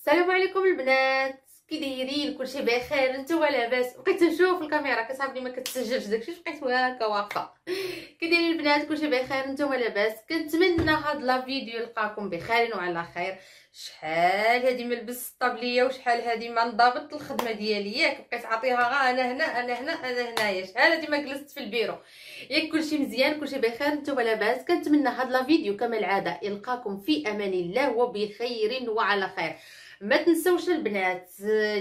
السلام عليكم البنات. كي دايرين كلشي بخير؟ نتوما لاباس. بقيت نشوف الكاميرا كتعرفني ما كتسجلش داكشي. بقيت هكا واقفة. كي دايرين البنات كلشي بخير. نتوما لاباس. كنتمنى هاد la vidéo يلقاكم بخير وعلى خير. شحال هادي ما لبست ال tablier وشحال هادي ما نضبط الخدمة ديالي. ياك بقيت عطيها غا أنا هنا أنا هنا أنا هنايا. شحال هادي ما جلست في البيرو. ياك كلشي مزيان كلشي بخير. نتوما لاباس. كنتمنى هاد la vidéo كما العادة يلقاكم في أمان الله وبخير وعلى خير. ما تنسوش البنات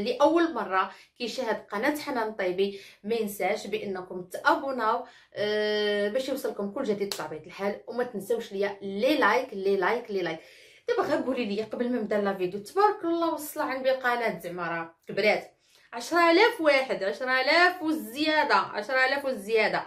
لأول مرة كيشاهد قناة حنان طيبي ما ينساش بأنكم تأبوناو أه باش يوصلكم كل جديد بطبيعة الحال وما تنسوش ليا les likes les likes les likes. دابا غير قولي لي قبل ما نبدا la vidéo تبارك الله وصل عندي قناة زعما راه كبرات. 10000 واحد 10000 والزيادة 10000 والزيادة.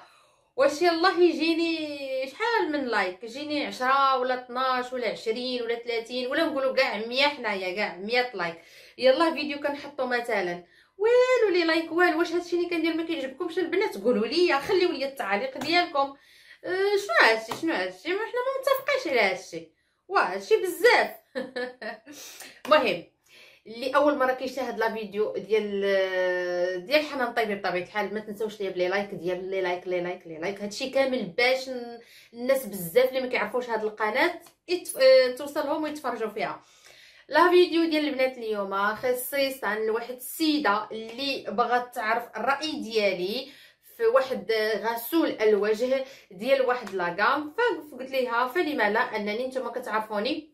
واش يلاه يجيني شحال من like؟ يجيني عشرة ولا 12 ولا 20 ولا 30 ولا نقولوا كاع 100 حنايا كاع 100 like. la vidéo كنحطو مثلا. والو les likes والو واش هادشي اللي كندير ما كيعجبكمش البنات قولوا لي خليو لي التعليق ديالكم. أه شنو هادشي؟ شنو هادشي؟ ما حنا ما متفقينش على هادشي. واه هادشي بزاف. المهم اللي أول مرة كيشاهد la vidéo ديال ديال حنان طيبي بطبيعة الحال ما تنساوش ليا ب les likes ديال les likes les likes les likes. هادشي كامل باش الناس بزاف اللي ما كيعرفوش هاد القناة يتف... توصلهم ويتفرجوا فيها. لا فيديو ديال البنات اليوم خصيصا لواحد السيدة اللي بغات تعرف الرأي ديالي في واحد غسول الوجه ديال واحد لاكام. فقلت ليها فلما لا؟ أنني نتوما كتعرفوني.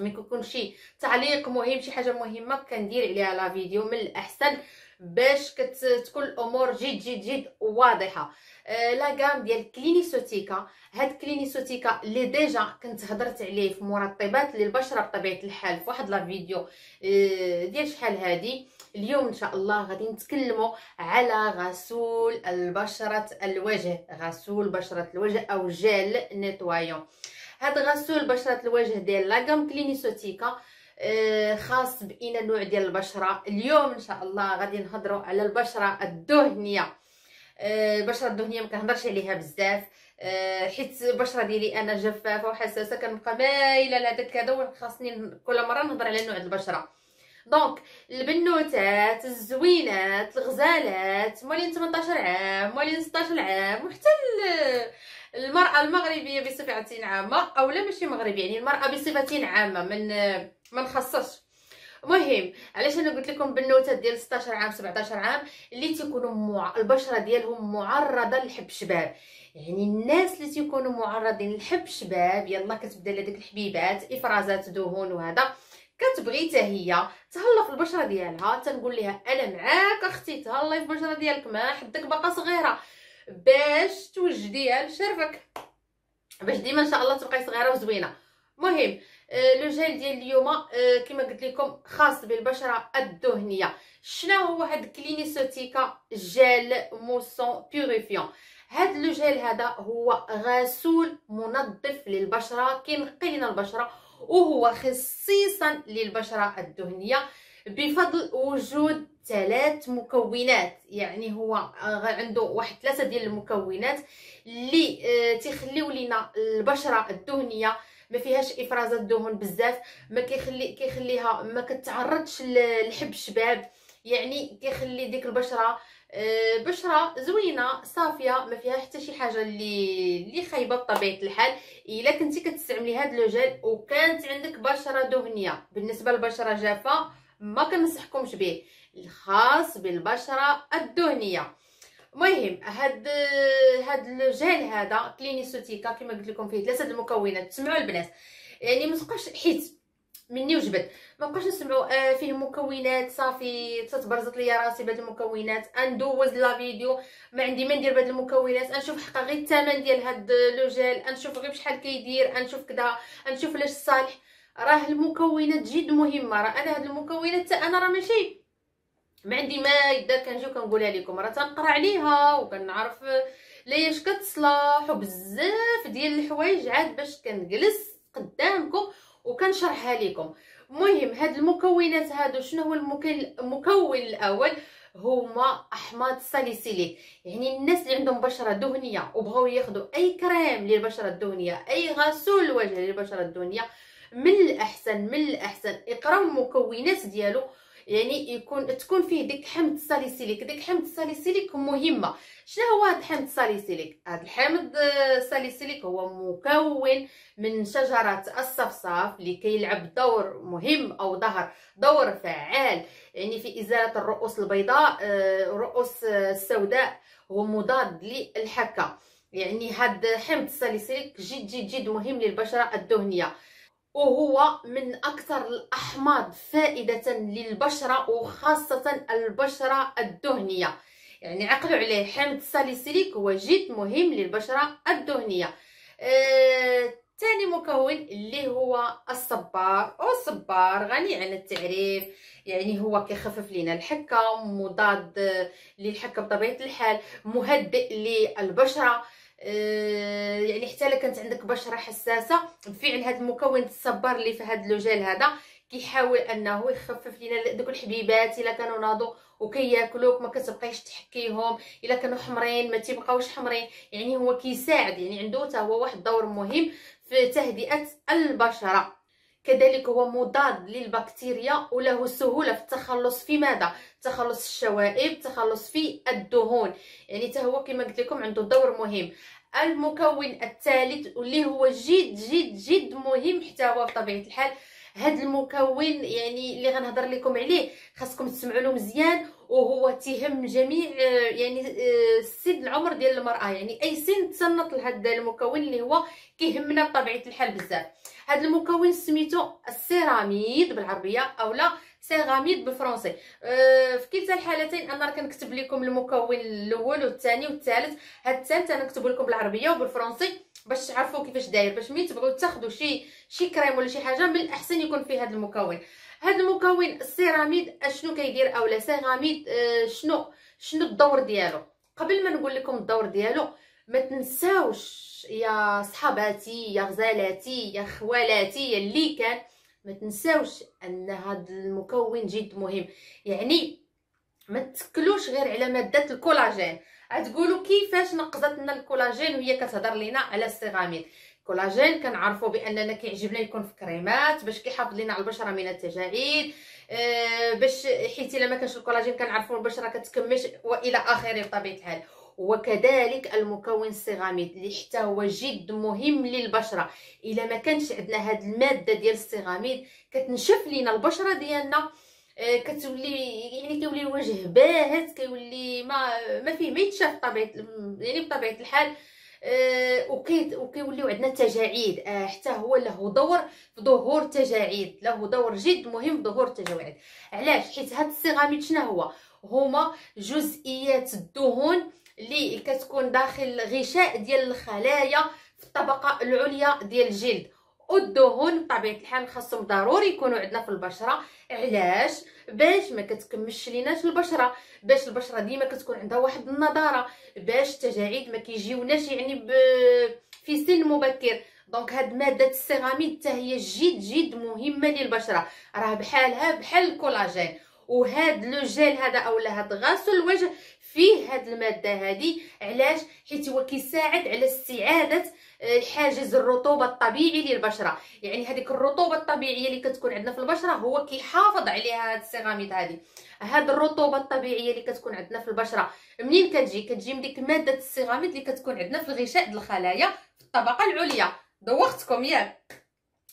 ملي كيكون شي تعليق مهم شي حاجة مهمة كندير عليها لا فيديو من الأحسن باش كتكون الأمور جد جد جد واضحة. آه la gamme ديال كلينيسوتيكا. هاد كلينيسوتيكا اللي déjà كنت هضرت عليه في مرطبات للبشرة بطبيعة الحال في واحد la vidéo آه ديال شحال هادي. اليوم إن شاء الله غادي نتكلموا على غسول البشرة الوجه. غسول بشرة الوجه أو gel nettoyant. هاد غسول بشرة الوجه ديال la gamme كلينيسوتيكا آه خاص باين نوع ديال البشرة. اليوم إن شاء الله غادي نهضروا على البشرة الدهنية. آه البشرة الدهنية ما كنهضرش عليها بزاف. آه حيت البشرة ديالي أنا جفافة وحساسة كنبقى مايلة لهداك هذا وخاصني كل مرة نهضر على نوع البشرة. دونك البنوتات الزوينات الغزالات مولين 18 عام مولين 16 عام وحتى المرأة المغربية بصفة عامة أو لا ماشي مغربي يعني المرأة بصفة عامة من ما نخصصش مهم علاش أنا قلت لكم بنوتات ديال 16 عام 17 عام؟ اللي تيكونوا مع... البشرة ديالهم معرضة للحب شباب. يعني الناس اللي تيكونوا معرضين للحب شباب يلا كتبدا لهذيك الحبيبات إفرازات دهون وهذا. كتبغي حتى هي تهلا في البشرة ديالها تنقول لها أنا معاك أختي تهلاي في البشرة ديالك ما حدك باقا صغيرة. باش توجديها لشرفك باش ديما إن شاء الله تبقاي صغيرة وزوينة. مهم. آه لو جيل ديال اليوم آه كما قلت لكم خاص بالبشرة الدهنية. شنو هو هاد كلينيسوتيكا gel moussant purifiant؟ هاد le gel هذا هو غسول منظف للبشرة كينقي لنا البشرة. وهو خصيصا للبشرة الدهنية بفضل وجود ثلاث مكونات. يعني هو عنده واحد ثلاثة ديال المكونات اللي تيخليو لينا البشرة الدهنية ما فيهاش افراز الدهون بزاف ما كيخلي كيخليها ما كتعرضش لحب الشباب يعني كيخلي ديك البشرة بشرة زوينة صافية ما فيها حتى شي حاجة اللي اللي خايبة بطبيعة الحال. إلا كنتي كتستعملي هذا لو جيل وكانت عندك بشرة دهنية. بالنسبة للبشره جافة ما كنصحكمش به. الخاص بالبشرة الدهنية. المهم هاد هاد الجيل هذا كلينيسوتيكا كما قلت لكم فيه ثلاثة المكونات تسمعوا البنات. يعني ما تبقاش حيت مني وجبت. ما بقاش نسمعوا آه فيه مكونات صافي تتبرزط ليا راسي بهاد المكونات. ندوز لا فيديو ما عندي ما ندير بهاد المكونات. نشوف حقا غير الثمن ديال هاد لو جيل نشوف غير بشحال كيدير نشوف كذا نشوف علاش صالح. راه المكونات جد مهمة راه أنا هاد المكونات أنا راه ماشي ما عندي ما يدار كنجي وكنقولها لكم راه تنقرا عليها وكنعرف ليش كتصلح وبزاف ديال الحوايج عاد باش كنجلس قدامكم. وكنشرحها لكم المهم هاد المكونات هادو شنو هو المكون الأول؟ هما أحماض ساليسيليك. يعني الناس اللي عندهم بشرة دهنية وبغاو ياخذوا أي كريم للبشرة الدهنية أي غسول وجه للبشرة الدهنية من الأحسن من الأحسن يقراو المكونات ديالو يعني يكون تكون فيه ديك حمض الساليسيليك ديك حمض الساليسيليك مهمة. شنو هو هذا الحمض الساليسيليك هذا الحمض الساليسيليك هو مكون من شجره الصفصاف اللي كيلعب دور مهم أو ظهر دور فعال. يعني في إزالة الرؤوس البيضاء الرؤوس السوداء هو مضاد للحكه يعني هذا حمض الساليسيليك جد جد جد مهم للبشرة الدهنية. وهو من أكثر الأحماض فائدة للبشرة وخاصة البشرة الدهنية. يعني عقلوا عليه حمض الساليسيليك هو جد مهم للبشرة الدهنية. آه، ثاني مكون اللي هو الصبار. والصبار غني عن التعريف. يعني هو كيخفف لنا الحكة مضاد للحكة بطبيعة الحال مهدئ للبشرة. يعني حتى الا كانت عندك بشرة حساسة بفعل هذا المكون الصبار اللي في هذا اللوجيل هذا. كيحاول أنه يخفف لنا دوك الحبيبات إلا كانوا ناضوا وكياكلوك ما كتبقايش تحكيهم إلا كانوا حمرين ما تيبقاوش حمرين. يعني هو كيساعد يعني عنده حتى هو واحد الدور مهم في تهدئة البشرة. كذلك هو مضاد للبكتيريا وله سهولة في التخلص في ماذا؟ تخلص الشوائب تخلص في الدهون. يعني حتى هو كما قلت لكم عنده دور مهم. المكون الثالث واللي هو جد جد جد مهم حتى هو بطبيعة الحال هذا المكون يعني اللي غنهضر لكم عليه خاصكم تسمعوا له مزيان وهو تهم جميع يعني السن العمر ديال المرأة. يعني أي سن تصنت لهذا المكون اللي هو كيهمنا بطبيعة الحال بزاف. هذا المكون سميتو السيراميد بالعربية اولا سيراميد بالفرنسي. أه في كلتا الحالتين أنا راه كنكتب لكم المكون الأول والثاني والثالث. هاد الثالث أنا نكتب لكم بالعربية وبالفرنسي. باش تعرفوا كيفاش داير باش ملي تبغيو تاخذوا شي شي كريم ولا شي حاجة من الأحسن يكون فيه هذا المكون. هذا المكون السيراميد أشنو كيدير اولا سيراميد أه شنو شنو الدور ديالو؟ قبل ما نقول لكم الدور ديالو ما تنساوش يا صحاباتي يا غزالاتي يا خوالاتي يا اللي كان ما تنساوش أن هذا المكون جد مهم. يعني ما تكلوش غير على مادة الكولاجين. غتقولوا كيفاش نقصت لنا الكولاجين وهي كتهضر لينا على السيراميد. الكولاجين كنعرفوا بأننا كيعجبنا يكون في كريمات باش كيحافظ لنا على البشرة من التجاعيد آه باش حيت إلا ما كانش الكولاجين كنعرفوا البشرة كتكمش وإلى آخره بطبيعة الحال. وكذلك المكون السيراميد اللي حتى هو جد مهم للبشرة. إلا ما كانش عندنا هاد المادة ديال السيراميد كتنشف لينا البشرة ديالنا. كتولي يعني كيولي الوجه باهت كيولي ما ما فيه ما يتشاف طبيعه يعني بطبيعة الحال. أه وكيوليو عندنا تجاعيد. أه حتى هو له دور في ظهور تجاعيد. له دور جد مهم في ظهور التجاعيد علاش؟ حيت هاد السيراميد شنو هو؟ هما جزئيات الدهون اللي كتكون داخل غشاء ديال الخلايا في الطبقة العليا ديال الجلد. والدهون بطبيعة الحال خاصهم ضروري يكونوا عندنا في البشرة. علاش؟ باش ما كتكمش ليناش البشرة. باش البشرة ديما كتكون عندها واحد النضاره باش التجاعيد ما كيجيوناش يعني ب... في سن مبكر. donc هاد مادة السيراميد حتى هي جد جد مهمة للبشرة. راه بحالها بحال الكولاجين. وهاد le gel هذا اولا هاد غسل الوجه فيه هاد المادة هذه علاش؟ حيت هو كيساعد على استعادة آه، حاجز الرطوبة الطبيعي للبشرة. يعني هذيك الرطوبة الطبيعية اللي كتكون عندنا في البشرة هو كيحافظ عليها هاد السيراميد هذه هاد الرطوبة الطبيعية اللي كتكون عندنا في البشرة منين كتجي؟ كتجي من ديك مادة السيراميد اللي كتكون عندنا في الغشاء ديال الخلايا في الطبقة العليا. دوختكم ياك.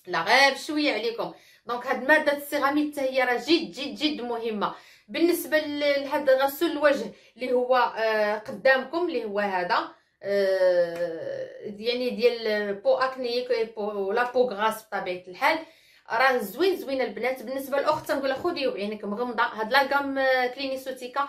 لا غير شوية عليكم. donc هاد ماده السيراميد حتى هي راه جد جد جد مهمه بالنسبة لهذا غسول الوجه اللي هو آه قدامكم اللي هو هذا آه يعني ديال peau acnéique ولا peau grasse بطبيعة الحال راه زوين زوين البنات. بالنسبة للأخت تنقول خذي وعينك مغمضة. هاد la gamme كلينيسوتيكا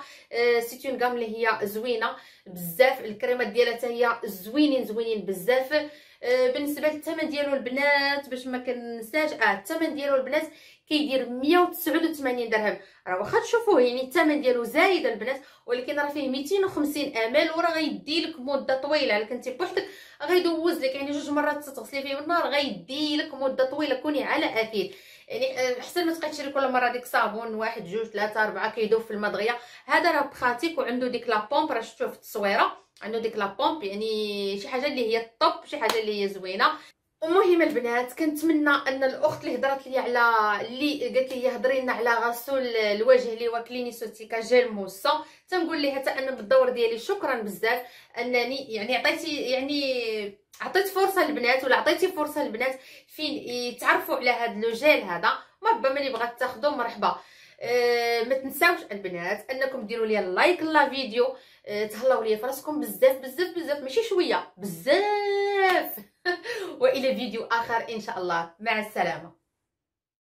c'est une gamme اللي هي زوينة. بزاف الكريمات ديالها حتى هي زوينين زوينين بزاف. آه بالنسبة للثمن ديالو البنات باش ما كنساش آه الثمن ديالو البنات كيدير 189 درهم. راه واخا تشوفوه يعني الثمن ديالو زايد البنات ولكن راه فيه 250 ml وراه غيدي لك مدة طويلة. الا كنتي بوحدك غيدوز لك يعني جوج مرات تغسلي فيه بالنهار غيدي لك مدة طويلة كوني على أكيد يعني آه، احسن ما تبقاي تشري كل مرة ديك صابون واحد جوج ثلاثة أربعة كيدوب في الماء دغيا هذا راه pratique وعنده ديك la pompe راه شفتوه في التصويره عنده ديك la pompe يعني شي حاجة اللي هي ال top شي حاجة اللي هي زوينة. المهم البنات كنتمنى أن الأخت اللي هضرت لي على اللي قالت لي هضري لنا على غسول الوجه اللي هو كلينيسوتيكا gel moussant تنقول لها حتى أنا بالدور ديالي شكرا بزاف أنني يعني عطيتي يعني عطيت فرصة للبنات ولا عطيتي فرصة للبنات فين يتعرفوا على هذا لو جيل هذا. ربما اللي بغات تاخذو مرحبا. أه ما تنساوش البنات أنكم ديروا لي لايك لا فيديو أه تهلاو ليا فراسكم بزاف بزاف بزاف ماشي شوية بزاف. والى فيديو آخر إن شاء الله. مع السلامة.